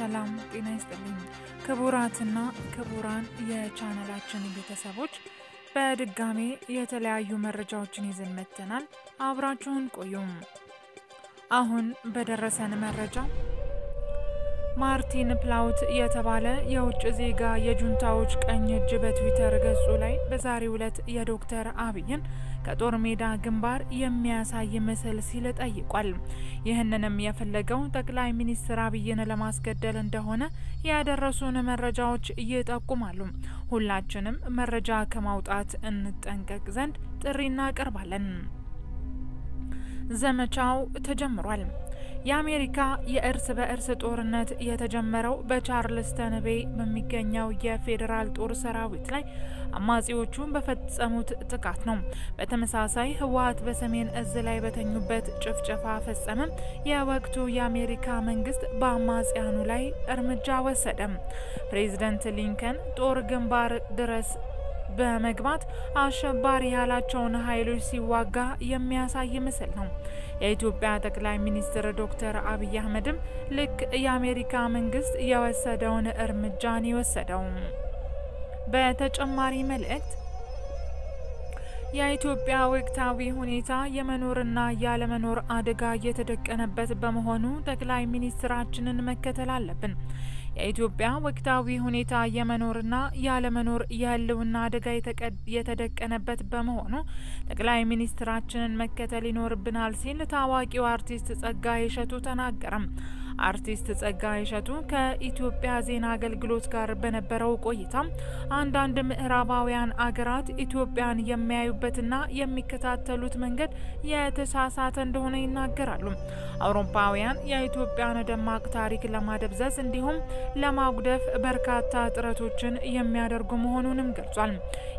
ሰላም ጤና ይስጥልኝ ክቡራትና ክቡራን የቻናላችን ቤተሰቦች በድጋሜ የተለያዩ መረጃዎችን ይዘን መጥተናል። አብራችሁን ቆዩም። አሁን በደረሰን መረጃ ማርቲን ፕላውት የተባለ የውጭ ዜጋ የጁንታዎች ቀኝ እጅ በትዊተር ገጹ ላይ በዛሬው ዕለት የዶክተር አብይን ከጦር ሜዳ ግንባር የሚያሳይ ምስል ሲል ጠይቋል። ይህንንም የፈለገው ጠቅላይ ሚኒስትር አብይን ለማስገደል እንደሆነ ያደረሱን መረጃዎች ይጠቁማሉ። ሁላችንም መረጃ ከማውጣት እንጠንቀቅ ዘንድ ጥሪ እናቀርባለን። ዘመቻው ተጀምሯል። የአሜሪካ የእርስ በእርስ ጦርነት የተጀመረው በቻርልስተን ቤይ በሚገኘው የፌዴራል ጦር ሰራዊት ላይ አማጺዎቹ በፈጸሙት ጥቃት ነው። በተመሳሳይ ህወሀት በሰሜን እዝ ላይ በተኙበት ጭፍጨፋ ፈጸመም። የወቅቱ የአሜሪካ መንግስት በአማጽያኑ ላይ እርምጃ ወሰደ። ፕሬዚደንት ሊንከን ጦር ግንባር ድረስ በመግባት አሸባሪ ያላቸውን ኃይሎች ሲዋጋ የሚያሳይ ምስል ነው። የኢትዮጵያ ጠቅላይ ሚኒስትር ዶክተር አብይ አህመድም ልክ የአሜሪካ መንግስት የወሰደውን እርምጃን የወሰደው። በተጨማሪ መልእክት የኢትዮጵያ ወቅታዊ ሁኔታ የመኖርና ያለመኖር አደጋ እየተደቀነበት በመሆኑ ጠቅላይ ሚኒስትራችንን መከተል አለብን። የኢትዮጵያ ወቅታዊ ሁኔታ የመኖርና ያለመኖር የህልውና አደጋ የተደቀነበት በመሆኑ ጠቅላይ ሚኒስትራችንን መከተል ይኖርብናል ሲል ታዋቂው አርቲስት ጸጋዬ እሸቱ ተናገረም። አርቲስት ጸጋዬ እሸቱ ከኢትዮጵያ ዜና አገልግሎት ጋር በነበረው ቆይታ አንዳንድ ምዕራባውያን አገራት ኢትዮጵያን የሚያዩበትና የሚከታተሉት መንገድ የተሳሳተ እንደሆነ ይናገራሉ። አውሮፓውያን የኢትዮጵያን ደማቅ ታሪክ ለማደብዘዝ እንዲሁም ለማጉደፍ በርካታ ጥረቶችን የሚያደርጉ መሆኑንም ገልጿል።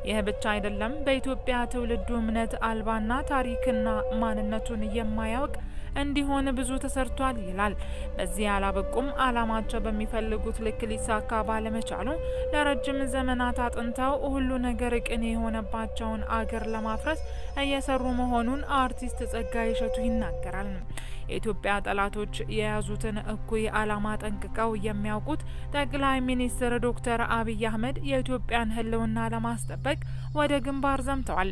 ይህ ብቻ አይደለም። በኢትዮጵያ ትውልዱ እምነት አልባና ታሪክና ማንነቱን የማያውቅ እንዲሆን ብዙ ተሰርቷል ይላል። በዚህ አላበቁም። አላማቸው በሚፈልጉት ልክ ሊሳካ ባለመቻሉ ለረጅም ዘመናት አጥንተው ሁሉ ነገር ቅን የሆነባቸውን አገር ለማፍረስ እየሰሩ መሆኑን አርቲስት ጸጋዬ እሸቱ ይናገራል። የኢትዮጵያ ጠላቶች የያዙትን እኩይ ዓላማ ጠንቅቀው የሚያውቁት ጠቅላይ ሚኒስትር ዶክተር አብይ አህመድ የኢትዮጵያን ሕልውና ለማስጠበቅ ወደ ግንባር ዘምተዋል።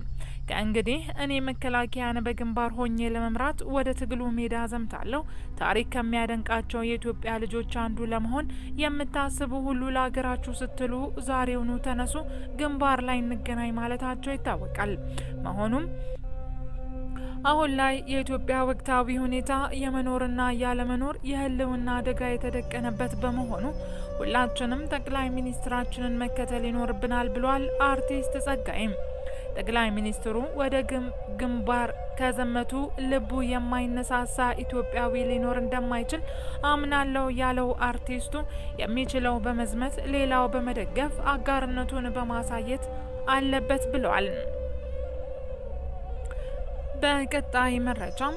ከእንግዲህ እኔ መከላከያን በግንባር ሆኜ ለመምራት ወደ ትግሉ ሜዳ ዘምታለሁ። ታሪክ ከሚያደንቃቸው የኢትዮጵያ ልጆች አንዱ ለመሆን የምታስቡ ሁሉ ለሀገራችሁ ስትሉ ዛሬውኑ ተነሱ፣ ግንባር ላይ እንገናኝ ማለታቸው ይታወቃል። መሆኑም አሁን ላይ የኢትዮጵያ ወቅታዊ ሁኔታ የመኖርና ያለመኖር የህልውና አደጋ የተደቀነበት በመሆኑ ሁላችንም ጠቅላይ ሚኒስትራችንን መከተል ይኖርብናል ብሏል አርቲስት ጸጋዬም። ጠቅላይ ሚኒስትሩ ወደ ግንባር ከዘመቱ ልቡ የማይነሳሳ ኢትዮጵያዊ ሊኖር እንደማይችል አምናለው ያለው አርቲስቱ የሚችለው በመዝመት ሌላው በመደገፍ አጋርነቱን በማሳየት አለበት ብለዋል። በቀጣይ መረጃም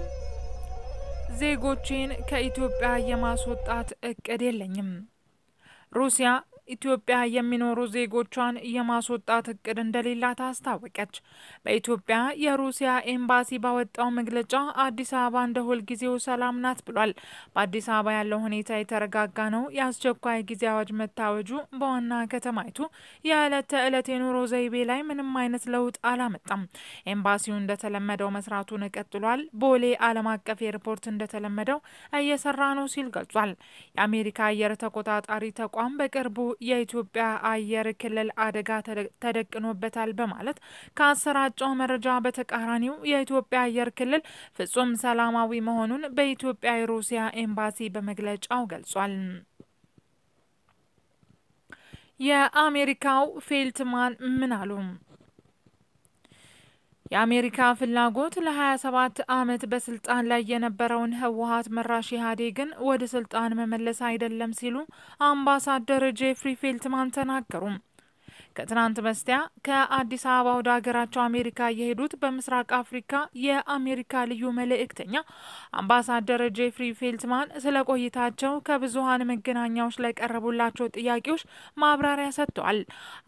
ዜጎቼን ከኢትዮጵያ የማስወጣት እቅድ የለኝም። ሩሲያ ኢትዮጵያ የሚኖሩ ዜጎቿን የማስወጣት እቅድ እንደሌላት አስታወቀች። በኢትዮጵያ የሩሲያ ኤምባሲ ባወጣው መግለጫ አዲስ አበባ እንደ ሁልጊዜው ሰላም ናት ብሏል። በአዲስ አበባ ያለው ሁኔታ የተረጋጋ ነው። የአስቸኳይ ጊዜ አዋጅ መታወጁ በዋና ከተማይቱ የዕለት ተዕለት የኑሮ ዘይቤ ላይ ምንም አይነት ለውጥ አላመጣም። ኤምባሲው እንደተለመደው መስራቱን ቀጥሏል። ቦሌ ዓለም አቀፍ ኤርፖርት እንደተለመደው እየሰራ ነው ሲል ገልጿል። የአሜሪካ አየር ተቆጣጣሪ ተቋም በቅርቡ የኢትዮጵያ አየር ክልል አደጋ ተደቅኖበታል በማለት ከአሰራጨው መረጃ በተቃራኒው የኢትዮጵያ አየር ክልል ፍጹም ሰላማዊ መሆኑን በኢትዮጵያ የሩሲያ ኤምባሲ በመግለጫው ገልጿል። የአሜሪካው ፌልትማን ምን አሉ? የአሜሪካ ፍላጎት ለ27 ዓመት በስልጣን ላይ የነበረውን ህወሀት መራሽ ኢህአዴግን ወደ ስልጣን መመለስ አይደለም ሲሉ አምባሳደር ጄፍሪ ፌልትማን ተናገሩ። ከትናንት በስቲያ ከአዲስ አበባ ወደ ሀገራቸው አሜሪካ የሄዱት በምስራቅ አፍሪካ የአሜሪካ ልዩ መልእክተኛ አምባሳደር ጄፍሪ ፌልትማን ስለ ቆይታቸው ከብዙሀን መገናኛዎች ላይ ቀረቡላቸው ጥያቄዎች ማብራሪያ ሰጥተዋል።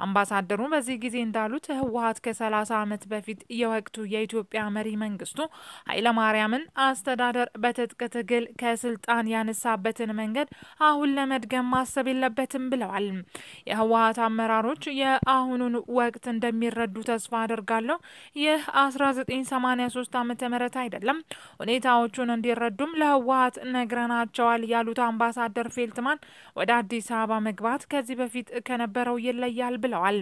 አምባሳደሩ በዚህ ጊዜ እንዳሉት ህወሀት ከሰላሳ ዓመት በፊት የወቅቱ የኢትዮጵያ መሪ መንግስቱ ኃይለማርያምን አስተዳደር በትጥቅ ትግል ከስልጣን ያነሳበትን መንገድ አሁን ለመድገም ማሰብ የለበትም ብለዋል። የህወሀት አመራሮች የአሁኑን ወቅት እንደሚረዱ ተስፋ አድርጋለሁ። ይህ 1983 ዓመተ ምህረት አይደለም። ሁኔታዎቹን እንዲረዱም ለህወሀት ነግረናቸዋል ያሉት አምባሳደር ፌልትማን ወደ አዲስ አበባ መግባት ከዚህ በፊት ከነበረው ይለያል ብለዋል።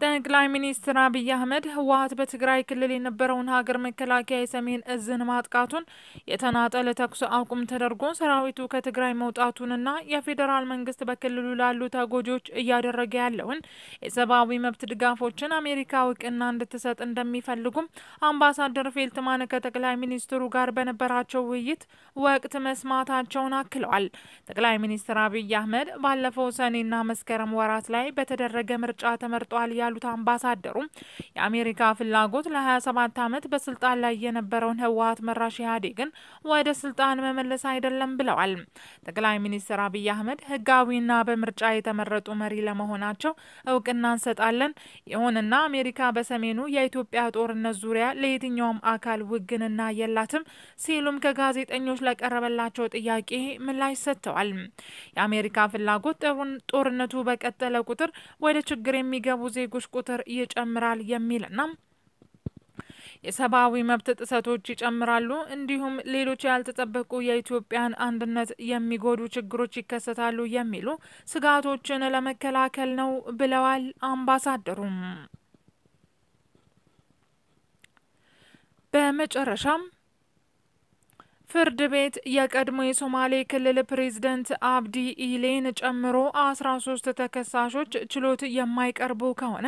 ጠቅላይ ሚኒስትር አብይ አህመድ ህወሀት በትግራይ ክልል የነበረውን ሀገር መከላከያ የሰሜን እዝን ማጥቃቱን የተናጠለ ተኩስ አቁም ተደርጎ ሰራዊቱ ከትግራይ መውጣቱንና የፌዴራል መንግስት በክልሉ ላሉ ተጎጂዎች እያደረገ ያለውን የሰብአዊ መብት ድጋፎችን አሜሪካ እውቅና እንድትሰጥ እንደሚፈልጉም አምባሳደር ፌልትማን ከጠቅላይ ሚኒስትሩ ጋር በነበራቸው ውይይት ወቅት መስማታቸውን አክለዋል። ጠቅላይ ሚኒስትር አብይ አህመድ ባለፈው ሰኔና መስከረም ወራት ላይ በተደረገ ምርጫ ተመርጧል ያሉት አምባሳደሩ የአሜሪካ ፍላጎት ለ27 ዓመት በስልጣን ላይ የነበረውን ህወሀት መራሽ ኢህአዴግን ወደ ስልጣን መመለስ አይደለም ብለዋል። ጠቅላይ ሚኒስትር አብይ አህመድ ህጋዊና በምርጫ የተመረጡ መሪ ለመሆናቸው እውቅና እንሰጣለን። ይሁንና አሜሪካ በሰሜኑ የኢትዮጵያ ጦርነት ዙሪያ ለየትኛውም አካል ውግንና የላትም ሲሉም ከጋዜጠኞች ለቀረበላቸው ጥያቄ ምላሽ ሰጥተዋል። የአሜሪካ ፍላጎት ጦርነቱ በቀጠለ ቁጥር ወደ ችግር የሚገቡ ዜጎች ቁጥር ይጨምራል የሚልና የሰብአዊ መብት ጥሰቶች ይጨምራሉ፣ እንዲሁም ሌሎች ያልተጠበቁ የኢትዮጵያን አንድነት የሚጎዱ ችግሮች ይከሰታሉ የሚሉ ስጋቶችን ለመከላከል ነው ብለዋል አምባሳደሩም። በመጨረሻም ፍርድ ቤት የቀድሞ የሶማሌ ክልል ፕሬዝደንት አብዲ ኢሌን ጨምሮ አስራ ሶስት ተከሳሾች ችሎት የማይቀርቡ ከሆነ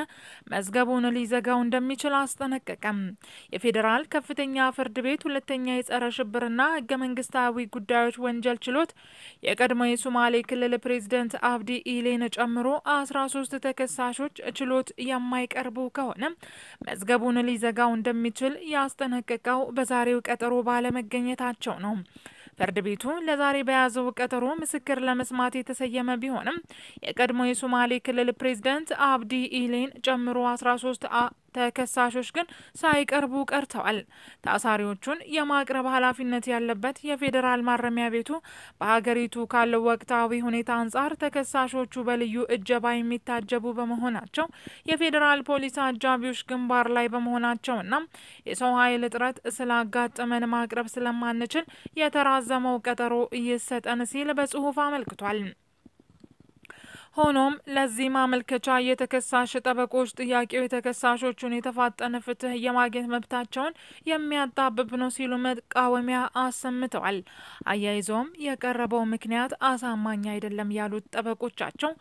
መዝገቡን ሊዘጋው እንደሚችል አስጠነቀቀ። የፌዴራል ከፍተኛ ፍርድ ቤት ሁለተኛ የጸረ ሽብርና ህገ መንግስታዊ ጉዳዮች ወንጀል ችሎት የቀድሞ የሶማሌ ክልል ፕሬዝደንት አብዲ ኢሌን ጨምሮ አስራ ሶስት ተከሳሾች ችሎት የማይቀርቡ ከሆነ መዝገቡን ሊዘጋው እንደሚችል ያስጠነቀቀው በዛሬው ቀጠሮ ባለመገኘታቸው ነው። ፍርድ ቤቱ ለዛሬ በያዘው ቀጠሮ ምስክር ለመስማት የተሰየመ ቢሆንም የቀድሞ የሶማሌ ክልል ፕሬዝዳንት አብዲ ኢሌን ጨምሮ አስራ ሶስት ተከሳሾች ግን ሳይቀርቡ ቀርተዋል። ታሳሪዎቹን የማቅረብ ኃላፊነት ያለበት የፌዴራል ማረሚያ ቤቱ በሀገሪቱ ካለው ወቅታዊ ሁኔታ አንጻር ተከሳሾቹ በልዩ እጀባ የሚታጀቡ በመሆናቸው የፌዴራል ፖሊስ አጃቢዎች ግንባር ላይ በመሆናቸውና የሰው ኃይል እጥረት ስላጋጠመን ማቅረብ ስለማንችል የተራዘመው ቀጠሮ ይሰጠን ሲል በጽሁፍ አመልክቷል። ሆኖም ለዚህ ማመልከቻ የተከሳሽ ጠበቆች ጥያቄው የተከሳሾቹን የተፋጠነ ፍትህ የማግኘት መብታቸውን የሚያጣብብ ነው ሲሉ መቃወሚያ አሰምተዋል። አያይዘውም የቀረበው ምክንያት አሳማኝ አይደለም ያሉት ጠበቆቻቸው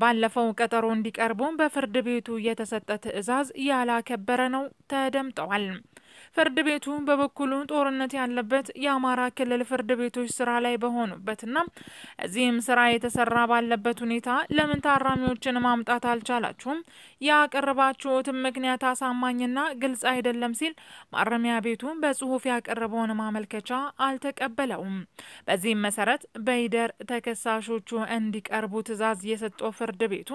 ባለፈው ቀጠሮ እንዲቀርቡ በፍርድ ቤቱ የተሰጠ ትዕዛዝ ያላከበረ ነው ተደምጠዋል። ፍርድ ቤቱ በበኩሉ ጦርነት ያለበት የአማራ ክልል ፍርድ ቤቶች ስራ ላይ በሆኑበትና እዚህም ስራ የተሰራ ባለበት ሁኔታ ለምን ታራሚዎችን ማምጣት አልቻላችሁም? ያቀረባችሁትም ምክንያት አሳማኝና ግልጽ አይደለም ሲል ማረሚያ ቤቱ በጽሁፍ ያቀረበውን ማመልከቻ አልተቀበለውም። በዚህም መሰረት በይደር ተከሳሾቹ እንዲቀርቡ ትዕዛዝ የሰጠው ፍርድ ቤቱ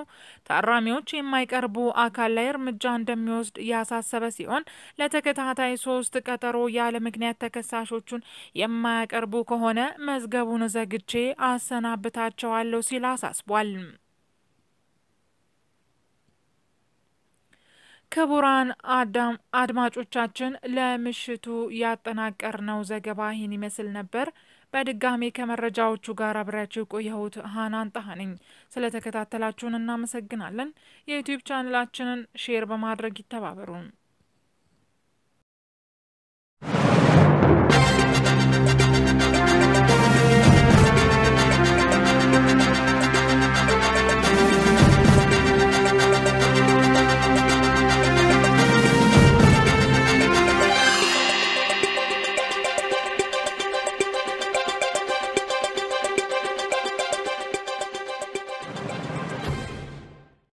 ታራሚዎች የማይቀርቡ አካል ላይ እርምጃ እንደሚወስድ ያሳሰበ ሲሆን ለተከታታይ ሶስት ቀጠሮ ያለ ምክንያት ተከሳሾቹን የማያቀርቡ ከሆነ መዝገቡን ዘግቼ አሰናብታቸዋለሁ ሲል አሳስቧል። ክቡራን አዳም አድማጮቻችን ለምሽቱ ያጠናቀርነው ዘገባ ይህን ይመስል ነበር። በድጋሜ ከመረጃዎቹ ጋር አብሬያችሁ የቆየሁት ሀናን ጣሃ ነኝ። ስለተከታተላችሁን እናመሰግናለን። የዩቲዩብ ቻናላችንን share በማድረግ ይተባበሩን።